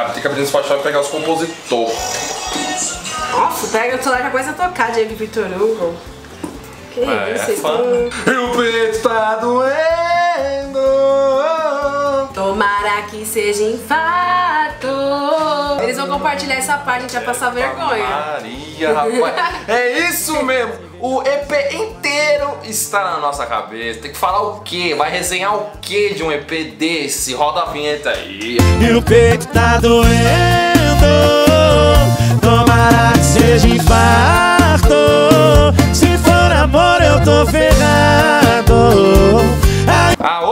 Tem que abrir no Spotify e pegar os compositores. Nossa, pega o celular já começa a tocar, Diego Vitor Hugo. Que É, isso, vocês fã. estão... E o peito tá doendo. Tomara que seja infarto. Eles vão compartilhar essa parte, a gente vai passar vergonha. Maria, rapaz. É isso mesmo. O EP inteiro está na nossa cabeça. Tem que falar o quê? Vai resenhar o quê de um EP desse? Roda a vinheta aí. E o peito tá doendo Tomara que seja infarto Se for amor eu tô ferrado A outra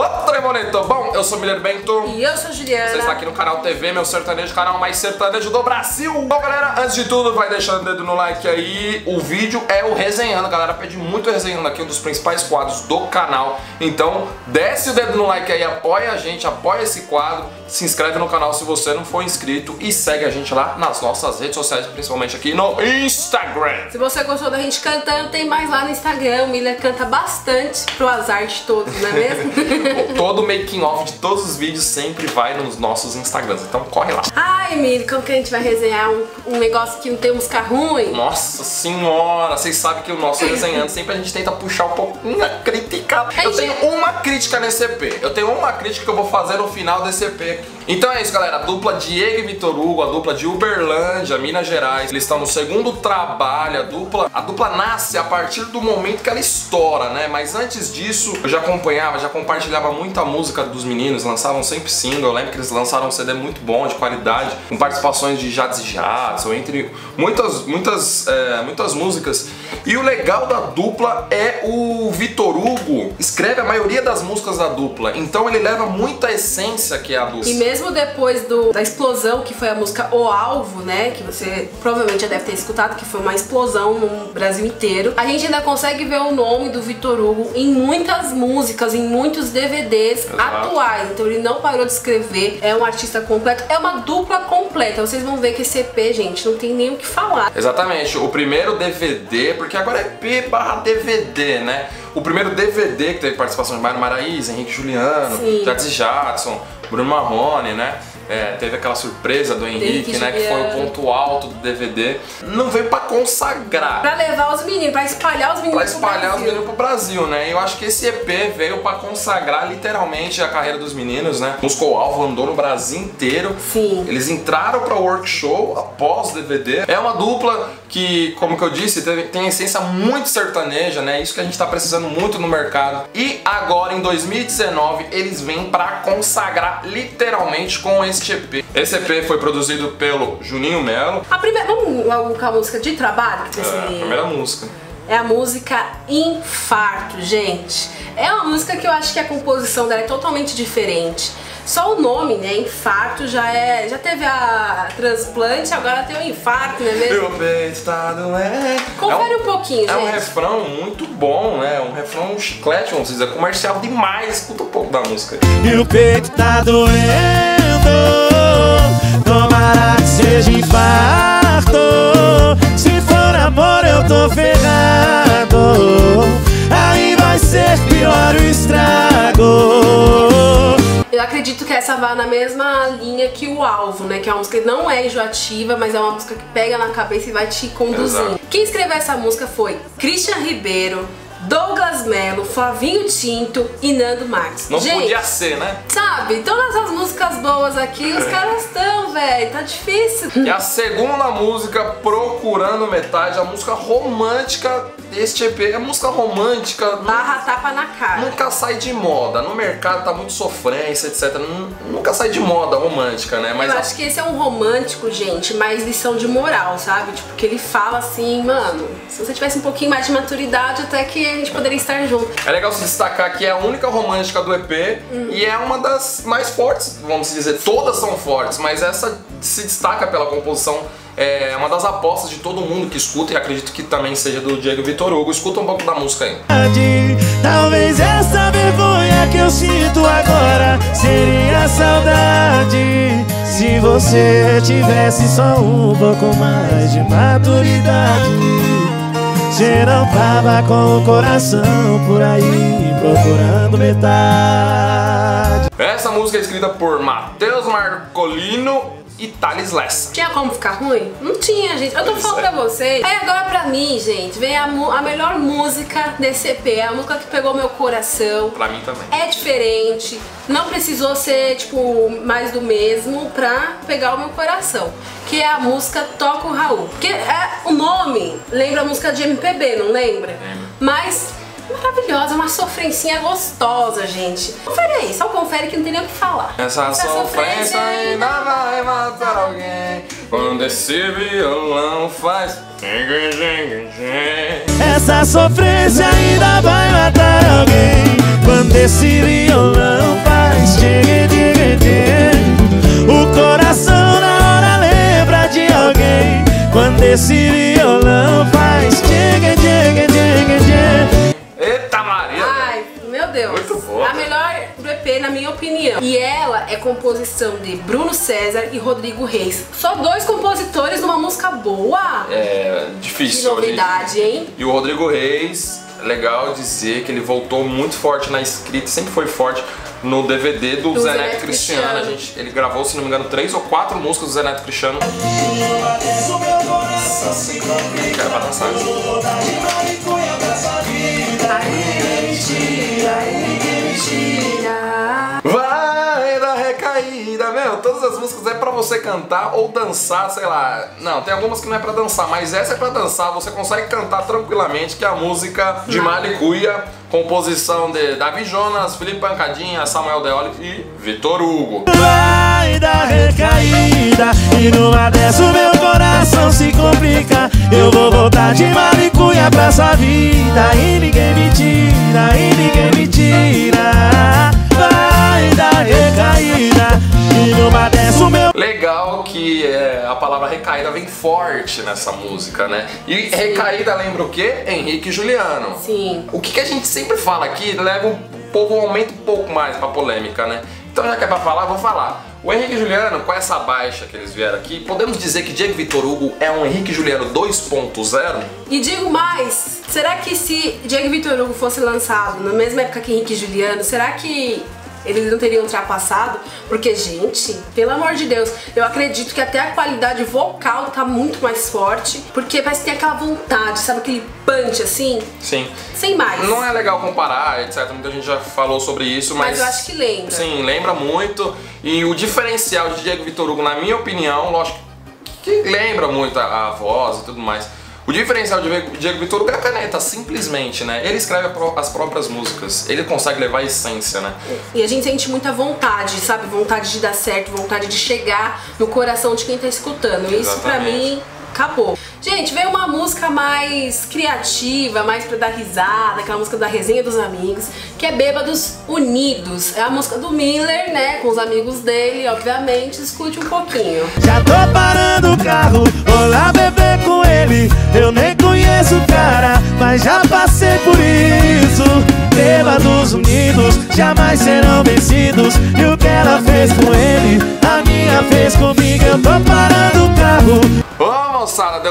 Tremolento. Bom, eu sou o Miller Bento. E eu sou a Juliana. Você está aqui no canal TV, meu sertanejo, canal mais sertanejo do Brasil. Bom, galera, antes de tudo, vai deixando o dedo no like aí. O vídeo é o Resenhando, galera pede muito Resenhando aqui, um dos principais quadros do canal. Então, desce o dedo no like aí, apoia a gente, apoia esse quadro. Se inscreve no canal se você não for inscrito e segue a gente lá nas nossas redes sociais, principalmente aqui no Instagram. Se você gostou da gente cantando, tem mais lá no Instagram. O Miller canta bastante pro azar de todos, não é mesmo? Todo making off de todos os vídeos sempre vai nos nossos Instagrams, então corre lá. Ai, Miller, como que a gente vai resenhar um, um negócio que não tem música ruim? Nossa senhora, vocês sabem que o nosso desenhando sempre a gente tenta puxar um pouquinho a crítica. Eu tenho uma crítica nesse EP. Eu tenho uma crítica que eu vou fazer no final desse EP aqui. Então é isso, galera. A dupla Diego e Vitor Hugo, a dupla de Uberlândia, Minas Gerais. Eles estão no segundo trabalho. A dupla, a dupla nasce a partir do momento que ela estoura, né? Mas antes disso, eu já acompanhava, já compartilhava muita música dos meninos. Lançavam sempre single. Eu lembro que eles lançaram um CD muito bom, de qualidade, com participações de Jades e Jadson, entre muitas, muitas, é, muitas músicas. E o legal da dupla é o Vitor Hugo escreve a maioria das músicas da dupla. Então ele leva muita essência que é a dupla. E mesmo depois do, da explosão, que foi a música O Alvo, né? Que você provavelmente já deve ter escutado, que foi uma explosão no Brasil inteiro. A gente ainda consegue ver o nome do Vitor Hugo em muitas músicas, em muitos DVDs Exato. atuais. Então ele não parou de escrever, é um artista completo, é uma dupla completa. Vocês vão ver que esse EP, gente, não tem nem o que falar. Exatamente, o primeiro DVD, porque agora é P barra DVD, né? O primeiro DVD que teve participação de Mário Maraíza, Henrique Juliano, e Jadson, Bruno Marrone, né? É, teve aquela surpresa do Henrique, né? Que foi o ponto alto do DVD. Não veio pra consagrar. Pra levar os meninos, pra espalhar os meninos Pra espalhar os meninos pro Brasil, né? E eu acho que esse EP veio pra consagrar literalmente a carreira dos meninos, né? Muscou Alvo andou no Brasil inteiro. Sim. Eles entraram pra workshop após o DVD. É uma dupla que, como que eu disse, teve- tem essência muito sertaneja, né? Isso que a gente tá precisando muito no mercado. E agora, em 2019, eles vêm pra consagrar literalmente com este EP. Esse EP foi produzido pelo Juninho Melo. A primeira, vamos logo com a música de trabalho que É, a primeira música. É a música Infarto, gente. É uma música que eu acho que a composição dela é totalmente diferente. Só o nome, né? Infarto já é. Já teve a transplante, agora tem o infarto, não é mesmo? Meu peito tá doendo. Confere É um pouquinho, É um gente. refrão muito bom, né? Um refrão chiclete, vamos dizer, comercial demais. Escuta um pouco da música. O peito tá doendo Tomara que seja infarto Se for amor eu tô ferrado Aí vai ser pior o estrago Eu acredito que essa vai na mesma linha que o alvo, né? Que é uma música que não é enjoativa, mas é uma música que pega na cabeça e vai te conduzindo. Exato. Quem escreveu essa música foi Christian Ribeiro, Douglas Melo, Flavinho Tinto e Nando Marques. Não Gente, podia ser, né? Sabe, todas as músicas boas aqui, os caras estão, velho. Tá difícil. E a segunda música, Procurando Metade, a música romântica deste EP. É música romântica. Barra tapa na cara. Nunca sai de moda. No mercado tá muito sofrência, etc. Nun- Nunca sai de moda romântica, né? Mas Eu a- acho que esse é um romântico, gente, mais lição de moral, sabe? Tipo, que ele fala assim, mano, se você tivesse um pouquinho mais de maturidade, até que a gente poderia estar junto. É legal se destacar que é a única romântica do EP e é uma das mais fortes, vamos dizer. Todas são fortes, mas essa se destaca pela composição. É uma das apostas de todo mundo que escuta e acredito que também seja do Diego Vitor Hugo. Escuta um pouco da música aí. Talvez essa vergonha que eu sinto agora Seria saudade Se você tivesse só um pouco mais de maturidade Você não tava com o coração por aí Procurando metade. Essa música é escrita por Matheus Marcolino e Thales Lessa. Tinha como ficar ruim? Não tinha, gente. Eu tô Pois falando é. pra vocês. Aí agora pra mim, gente, vem a, a melhor música desse EP. É a música que pegou meu coração. Pra mim também. É diferente, não precisou ser tipo mais do mesmo pra pegar o meu coração. Que é a música Toca o Raul. Que é, o nome lembra a música de MPB, não lembra? Lembra. Mas maravilhosa, uma sofrencinha gostosa, gente. Confere aí, só confere que não tem nem o que falar. Essa sofrência ainda vai matar alguém Quando esse violão faz Essa sofrência ainda vai matar alguém Quando esse violão faz. O coração na hora lembra de alguém Quando esse violão opinião. E ela é composição de Bruno César e Rodrigo Reis. Só dois compositores numa música boa. É Que difícil hoje. novidade, hein? E o Rodrigo Reis, legal dizer que ele voltou muito forte na escrita, sempre foi forte no DVD do, Do Zé Neto Neto Cristiano. Cristiano. A gente, ele gravou, se não me engano, três ou quatro músicas do Zé Neto Cristiano. Quero pra dançar. Vai Todas as músicas é pra você cantar ou dançar, sei lá. Não, tem algumas que não é pra dançar, mas essa é pra dançar. Você consegue cantar tranquilamente, que é a música de Malicuia, composição de Davi Jonas, Felipe Pancadinha, Samuel Deoli e Vitor Hugo. Vai dar recaída E numa dessa o meu coração se complica Eu vou voltar de malicuia pra sua vida E ninguém me tira, e ninguém me tira recaída E numa dessa o meu Legal que é, a palavra recaída vem forte nessa música, né? E recaída lembra o quê? Henrique e Juliano. Sim. O que, que a gente sempre fala aqui leva o povo aumenta um pouco mais pra polêmica, né? Então já que é pra falar, vou falar. O Henrique e Juliano, com essa baixa que eles vieram aqui, podemos dizer que Diego Vitor Hugo é um Henrique e Juliano 2.0? E digo mais, será que se Diego Vitor Hugo fosse lançado na mesma época que Henrique e Juliano, será que eles não teriam ultrapassado? Porque, gente, pelo amor de Deus, eu acredito que até a qualidade vocal tá muito mais forte, porque parece que tem aquela vontade, sabe aquele punch assim? Sim. Sem mais. Não é legal comparar, etc. Muita gente já falou sobre isso, mas. Mas eu acho que lembra. Sim, lembra muito. E o diferencial de Diego Vitor Hugo, na minha opinião, lógico que lembra muito a, a voz e tudo mais. O diferencial de Diego- Vitor é a caneta, simplesmente, né? Ele escreve as próprias músicas, ele consegue levar a essência, né? E a gente sente muita vontade, sabe? Vontade de dar certo, vontade de chegar no coração de quem tá escutando. Isso pra Exatamente. mim acabou. Gente, veio uma música mais criativa, mais pra dar risada, aquela música da resenha dos amigos, que é Bêbados Unidos. É a música do Miller, né? Com os amigos dele, obviamente. Escute um pouquinho. Já tô parando o carro, vou lá beber com ele. Eu nem conheço o cara, mas já passei por isso. Bêbados unidos, jamais serão vencidos. E o que ela fez com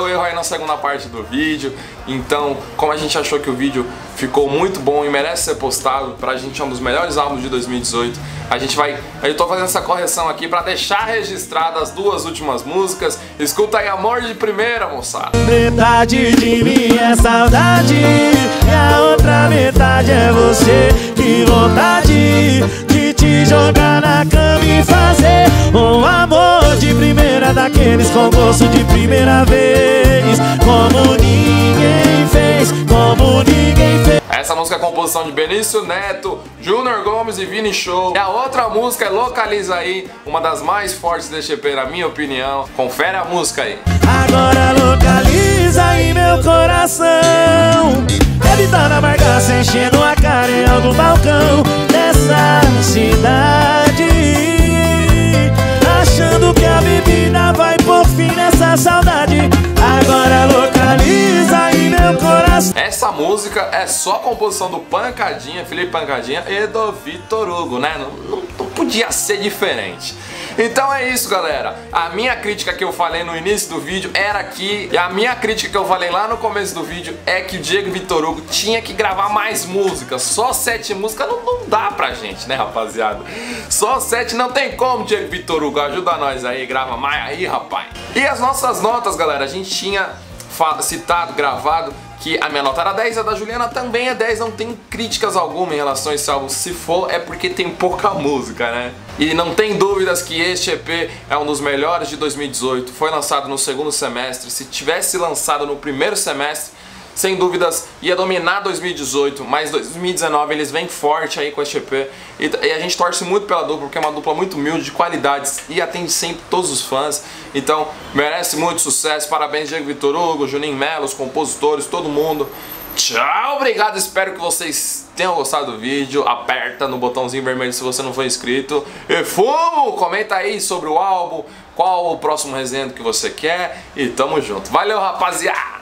deu erro aí na segunda parte do vídeo. Então, como a gente achou que o vídeo ficou muito bom e merece ser postado, pra gente é um dos melhores álbuns de 2018, a gente vai. Eu tô fazendo essa correção aqui pra deixar registrada as duas últimas músicas. Escuta aí Amor de Primeira, moçada. Metade de mim é saudade E a outra metade é você Que vontade de te jogar na cama e fazer Um amor de primeira daqueles com gosto de primeira vez. Como ninguém fez, como ninguém fez Essa música é a composição de Benício Neto, Júnior Gomes e Vini Show. E a outra música é Localiza aí, uma das mais fortes deste EP, na minha opinião. Confere a música aí. Agora localiza aí meu coração Evitando amargar, se enchendo a cara em algum balcão Dessa cidade música é só composição do Pancadinha, Felipe Pancadinha e do Vitor Hugo, né? Não, não, não podia ser diferente. Então é isso, galera. A minha crítica que eu falei no início do vídeo era que, e a minha crítica que eu falei lá no começo do vídeo é que o Diego Vitor Hugo tinha que gravar mais músicas. Só sete músicas não, não dá pra gente, né, rapaziada? Só sete não tem como, Diego Vitor Hugo. Ajuda nós aí, grava mais aí, rapaz. E as nossas notas, galera, a gente tinha citado, gravado que a minha nota era 10, a da Juliana também é 10, não tem críticas alguma em relação a esse álbum. Se for, é porque tem pouca música, né? E não tem dúvidas que este EP é um dos melhores de 2018, foi lançado no segundo semestre. Se tivesse lançado no primeiro semestre, sem dúvidas ia dominar 2018, mas 2019 eles vêm forte aí com este EP e, e, a gente torce muito pela dupla porque é uma dupla muito humilde, de qualidades e atende sempre todos os fãs, então merece muito sucesso, parabéns Diego Vitor Hugo, Juninho Melo, os compositores, todo mundo. Tchau, obrigado, espero que vocês tenham gostado do vídeo, aperta no botãozinho vermelho se você não for inscrito e fumo! Comenta aí sobre o álbum, qual o próximo resenha que você quer e tamo junto. Valeu, rapaziada!